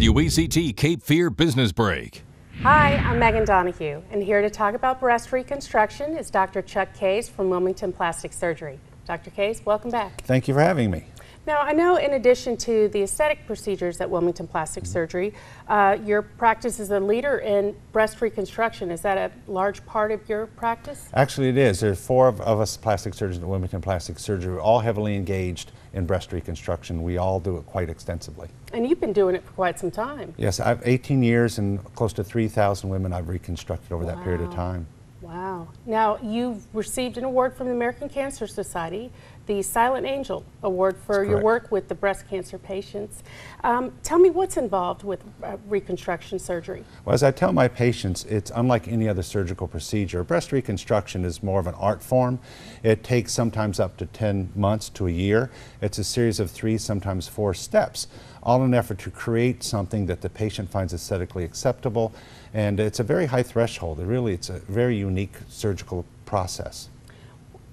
WECT Cape Fear Business Break. Hi, I'm Megan Donahue, and here to talk about breast reconstruction is Dr. Chuck Case from Wilmington Plastic Surgery. Dr. Case, welcome back. Thank you for having me. Now, I know in addition to the aesthetic procedures at Wilmington Plastic Mm-hmm. Surgery, uh, your practice is a leader in breast reconstruction. Is that a large part of your practice? Actually, it is. There's four of, of us plastic surgeons at Wilmington Plastic Surgery. We're all heavily engaged in breast reconstruction. We all do it quite extensively. And you've been doing it for quite some time. Yes, I've 18 years and close to 3,000 women I've reconstructed over that period of Wow. time. Wow. Now, you've received an award from the American Cancer Society, the Silent Angel Award for your work with the breast cancer patients. Um, tell me what's involved with uh, reconstruction surgery. Well, as I tell my patients, it's unlike any other surgical procedure. Breast reconstruction is more of an art form. It takes sometimes up to 10 months to a year. It's a series of three, sometimes four steps, all in an effort to create something that the patient finds aesthetically acceptable. And it's a very high threshold. It really, it's a very unique surgical process.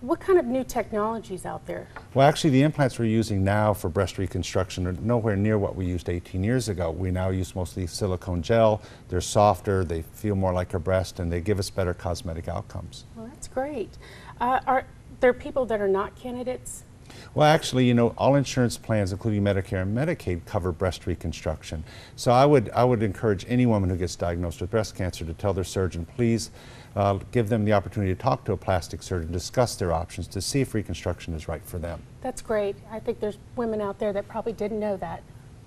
What kind of new technologies out there? Well, actually, the implants we're using now for breast reconstruction are nowhere near what we used 18 years ago. We now use mostly silicone gel. They're softer, they feel more like a breast, and they give us better cosmetic outcomes. Well, that's great. Uh, are there people that are not candidates? Well, actually, you know, all insurance plans, including Medicare and Medicaid, cover breast reconstruction. So I would, I would encourage any woman who gets diagnosed with breast cancer to tell their surgeon, please uh, give them the opportunity to talk to a plastic surgeon, discuss their options to see if reconstruction is right for them. That's great. I think there's women out there that probably didn't know that.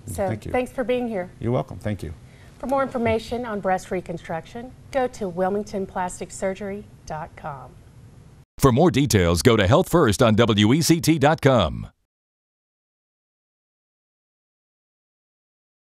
So Thank you. thanks for being here. You're welcome. Thank you. For more information on breast reconstruction, go to wilmingtonplasticsurgery.com. For more details, go to Health First on WECT.com.